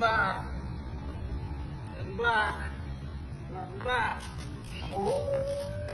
ba ba ba ba